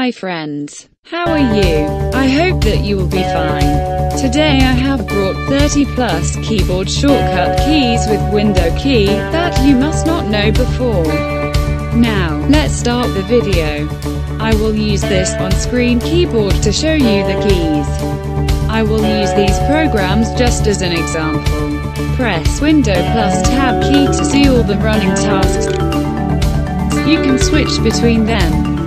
Hi friends. How are you? I hope that you will be fine. Today I have brought 30 plus keyboard shortcut keys with window key that you must not know before. Now, let's start the video. I will use this on-screen keyboard to show you the keys. I will use these programs just as an example. Press Window plus Tab key to see all the running tasks. You can switch between them.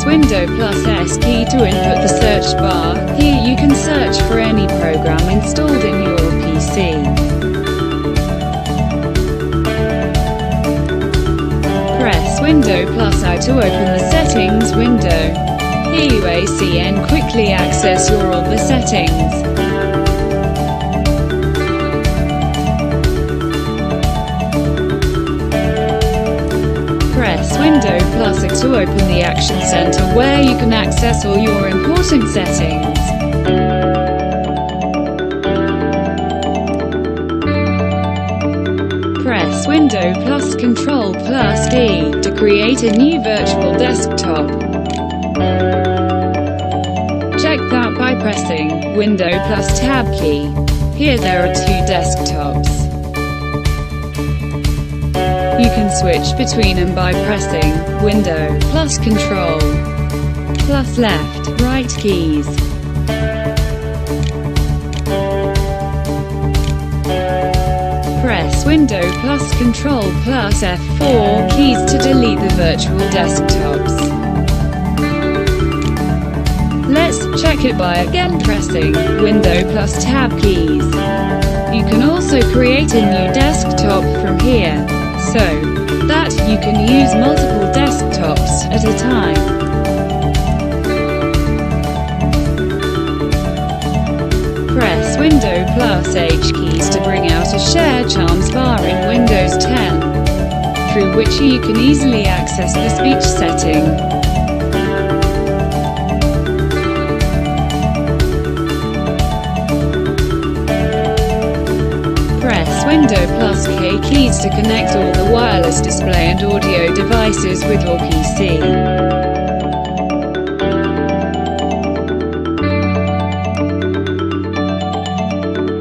Press Window plus S key to input the search bar. Here you can search for any program installed in your PC. Press Window plus I to open the settings window. Here you ACN quickly access your all the settings. Window plus X to open the Action Center where you can access all your important settings. Press Window plus Control plus D to create a new virtual desktop. Check that by pressing Window plus Tab key. Here there are two desktops. You can switch between them by pressing Window plus Control plus left, right keys. Press Window plus Control plus F4 keys to delete the virtual desktops. Let's check it by again pressing Window plus Tab keys. You can also create a new desktop from here, so that you can use multiple desktops at a time. Press Window plus H keys to bring out a Share Charms bar in Windows 10, through which you can easily access the speech setting. To connect all the wireless display and audio devices with your PC.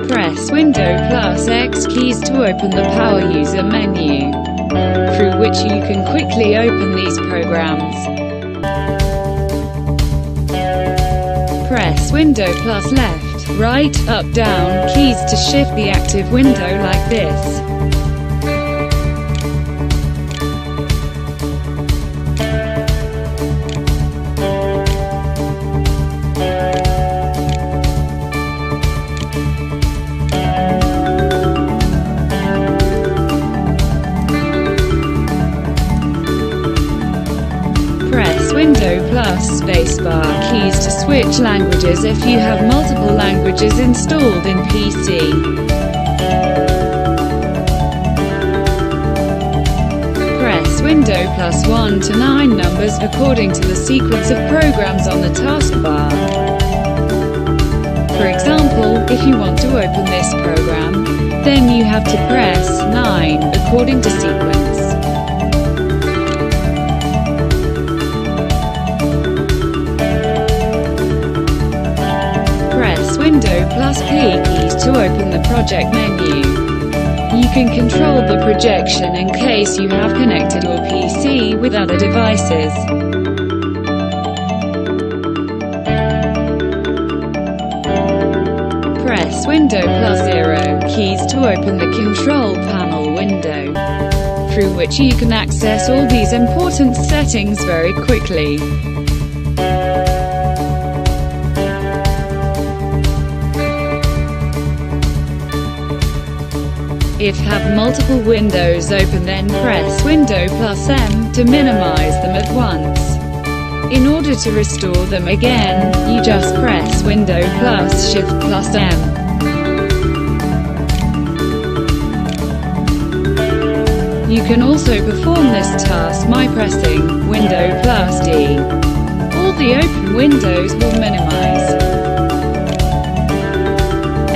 Press Window plus X keys to open the Power User menu, through which you can quickly open these programs. Press Window plus left, right, up, down keys to shift the active window like this. Window plus spacebar keys to switch languages if you have multiple languages installed in PC. Press Window plus 1 to 9 numbers according to the sequence of programs on the taskbar. For example, if you want to open this program, then you have to press 9 according to sequence. Window plus P keys to open the project menu. You can control the projection in case you have connected your PC with other devices. Press Window plus Zero keys to open the control panel window, through which you can access all these important settings very quickly. If have multiple windows open then press Window plus M to minimize them at once. In order to restore them again, you just press Window plus Shift plus M. You can also perform this task by pressing Window plus D. All the open windows will minimize.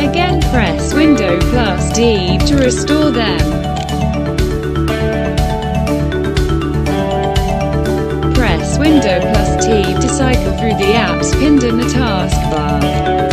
Again press Window plus D restore them. Press Window plus T to cycle through the apps pinned in the taskbar.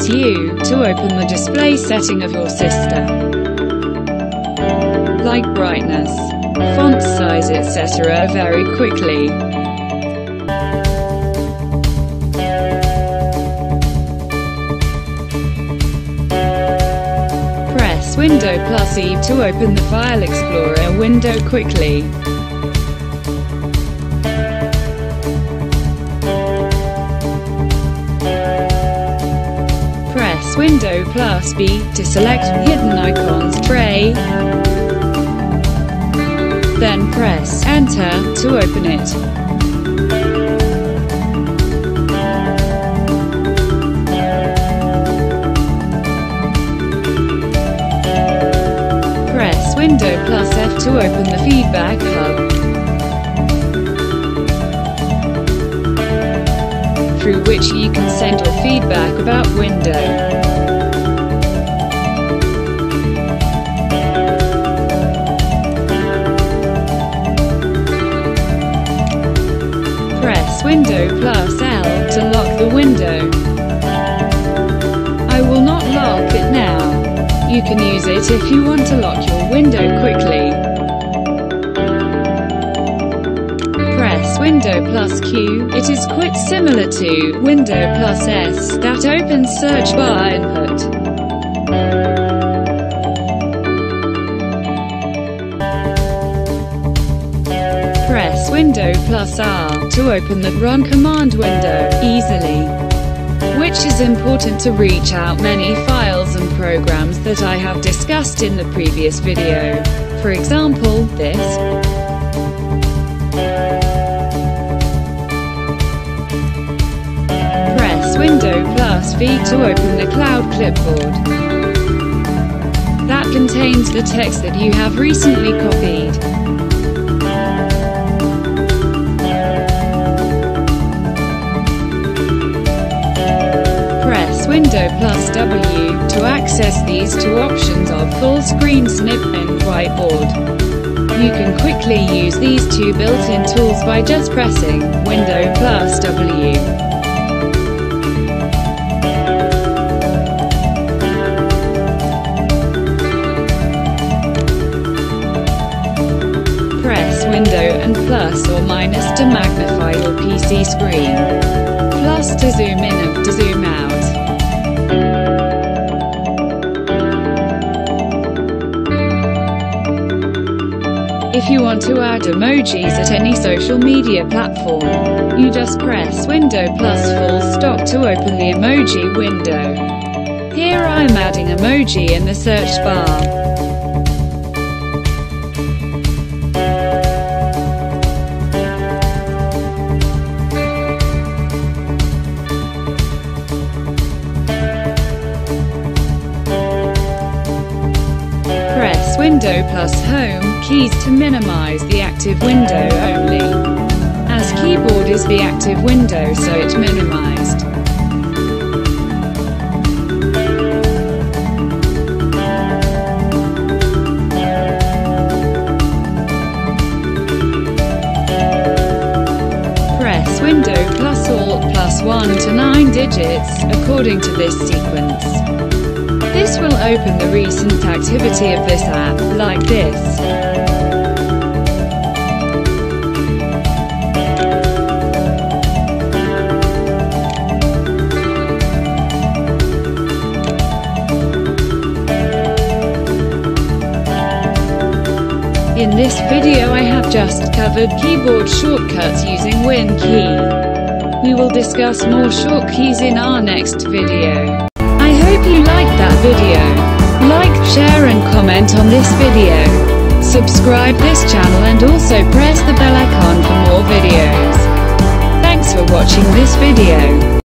Window plus U to open the display setting of your system. Like brightness, font size etc. very quickly. Press Window plus E to open the File Explorer window quickly. Window plus B to select Hidden Icons tray. Then press Enter to open it. Press Window plus F to open the Feedback Hub. through which you can send your feedback about window. Window plus L to lock the window. I will not lock it now. You can use it if you want to lock your window quickly. Press Window plus Q. It is quite similar to Window plus S that opens search bar input. Press Window plus R to open the Run command window easily, which is important to reach out many files and programs that I have discussed in the previous video. For example, this. Press Window plus V to open the Cloud Clipboard. That contains the text that you have recently copied. Window plus W to access these two options of Full Screen Snip and Whiteboard. You can quickly use these two built-in tools by just pressing Window plus W. Press Window and plus or minus to magnify your PC screen. Plus to zoom in and to zoom out. If you want to add emojis at any social media platform, you just press Window plus full stop to open the emoji window. Here I'm adding emoji in the search bar. Press Window plus Home keys to minimize the active window only. As keyboard is the active window so it minimized. Press Window plus Alt plus 1 to 9 digits, according to this sequence. This will open the recent activity of this app, like this. This video I have just covered keyboard shortcuts using Win key. We will discuss more short keys in our next video. I hope you liked that video. Like, share and comment on this video. Subscribe this channel and also press the bell icon for more videos. Thanks for watching this video.